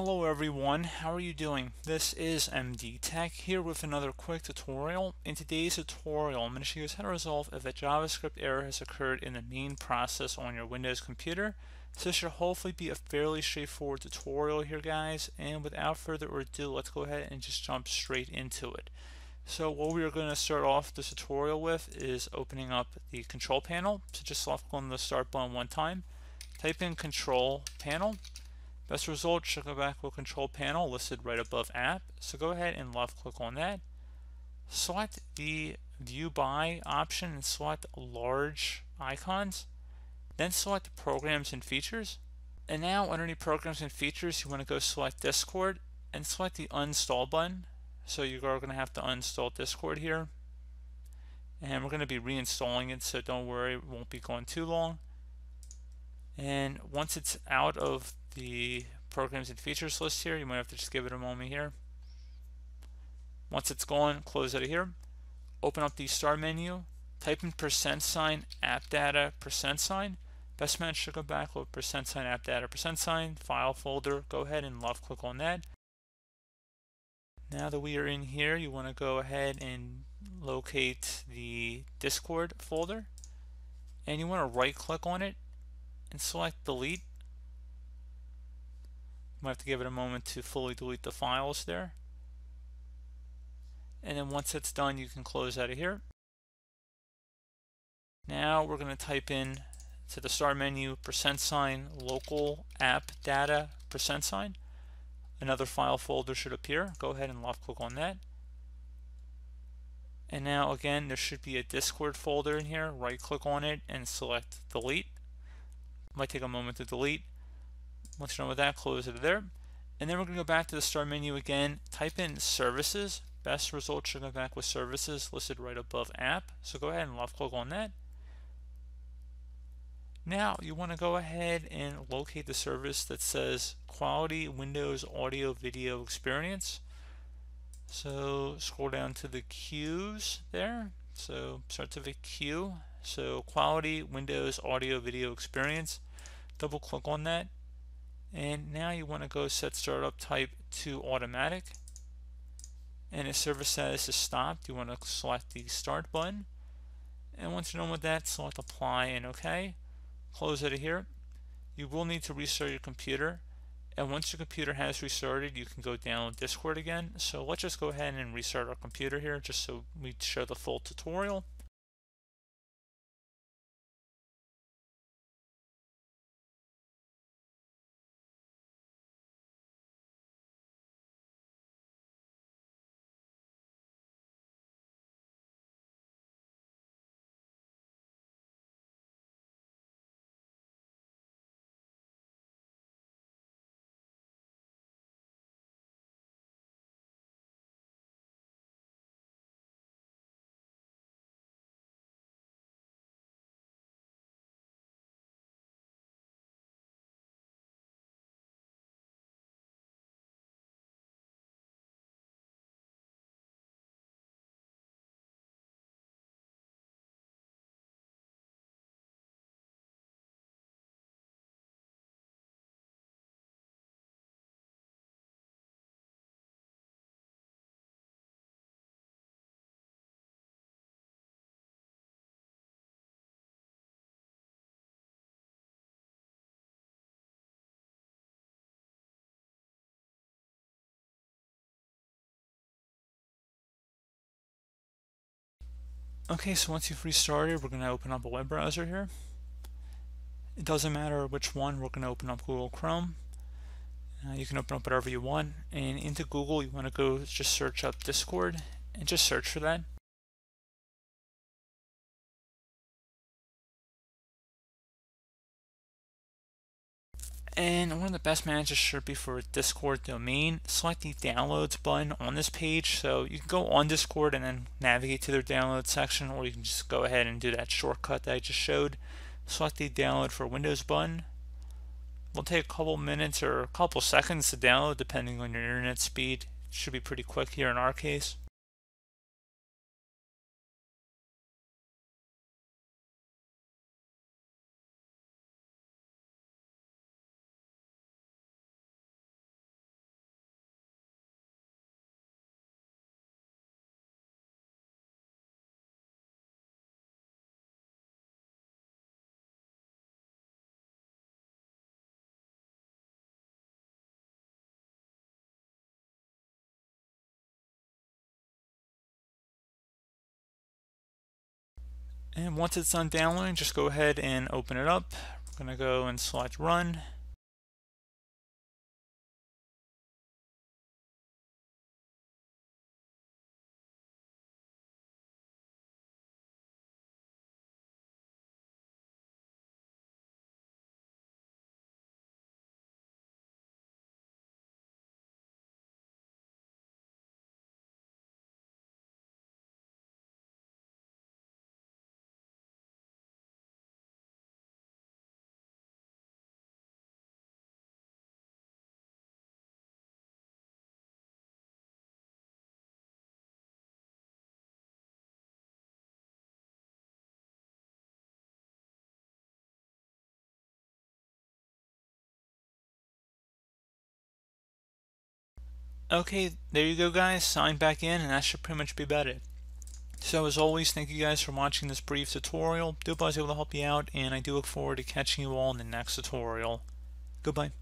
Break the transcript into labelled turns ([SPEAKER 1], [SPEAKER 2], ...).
[SPEAKER 1] Hello everyone, how are you doing? This is MD Tech here with another quick tutorial. In today's tutorial, I'm going to show you how to resolve if a JavaScript error has occurred in the main process on your Windows computer. So this should hopefully be a fairly straightforward tutorial here guys, and without further ado, let's go ahead and just jump straight into it. So what we're going to start off this tutorial with is opening up the control panel. So just left click on the start button one time, type in control panel, Best result should go back with control panel listed right above app. So go ahead and left click on that. Select the view by option and select large icons. Then select programs and features. And now underneath programs and features, you want to go select Discord and select the uninstall button. So you are going to have to uninstall Discord here. And we're going to be reinstalling it, so don't worry, it won't be going too long. And once it's out of the programs and features list here. You might have to just give it a moment here. Once it's gone, close it here. Open up the start menu. Type in percent sign app data percent sign. Best match should go back with percent sign app data percent sign file folder. Go ahead and left click on that. Now that we are in here, you want to go ahead and locate the Discord folder and you want to right click on it and select delete might have to give it a moment to fully delete the files there. And then once it's done, you can close out of here. Now we're going to type in to the start menu percent sign local app data percent sign. Another file folder should appear. Go ahead and left click on that. And now again, there should be a Discord folder in here. Right click on it and select delete. Might take a moment to delete. Once you're done with that, close it there. And then we're going to go back to the start menu again, type in services. Best result should go back with services listed right above app. So go ahead and left click on that. Now you want to go ahead and locate the service that says quality Windows audio video experience. So scroll down to the queues there. So start to the queue. So quality Windows audio video experience. Double click on that and now you want to go set startup type to automatic. And if service status is stopped you want to select the start button. And once you're done with that select apply and OK close it here. You will need to restart your computer. And once your computer has restarted you can go download Discord again. So let's just go ahead and restart our computer here just so we show the full tutorial Okay, so once you've restarted, we're going to open up a web browser here. It doesn't matter which one, we're going to open up Google Chrome. Uh, you can open up whatever you want, and into Google you want to go just search up Discord, and just search for that. And one of the best managers should be for Discord domain. Select the downloads button on this page. So you can go on Discord and then navigate to their download section, or you can just go ahead and do that shortcut that I just showed. Select the download for Windows button. It'll take a couple minutes or a couple seconds to download depending on your internet speed. It should be pretty quick here in our case. And once it's done downloading, just go ahead and open it up. We're going to go and select run. Okay, there you go guys, sign back in and that should pretty much be about it. So as always, thank you guys for watching this brief tutorial. Do hope I was able to help you out and I do look forward to catching you all in the next tutorial. Goodbye.